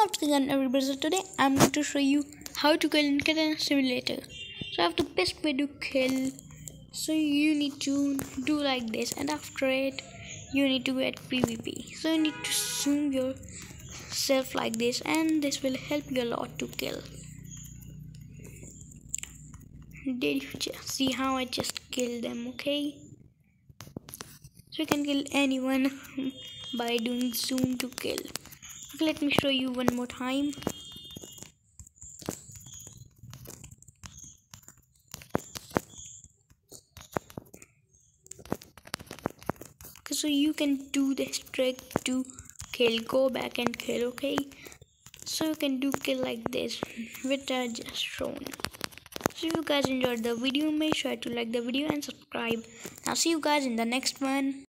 What's going everybody so today I'm going to show you how to kill in Katana Simulator. So I have the best way to kill. So you need to do like this and after it you need to get PvP. So you need to zoom yourself like this and this will help you a lot to kill. Did you just see how I just killed them okay? So you can kill anyone by doing zoom to kill let me show you one more time. So you can do this trick to kill. Go back and kill okay? So you can do kill like this which I just shown. So if you guys enjoyed the video. Make sure to like the video and subscribe. I'll see you guys in the next one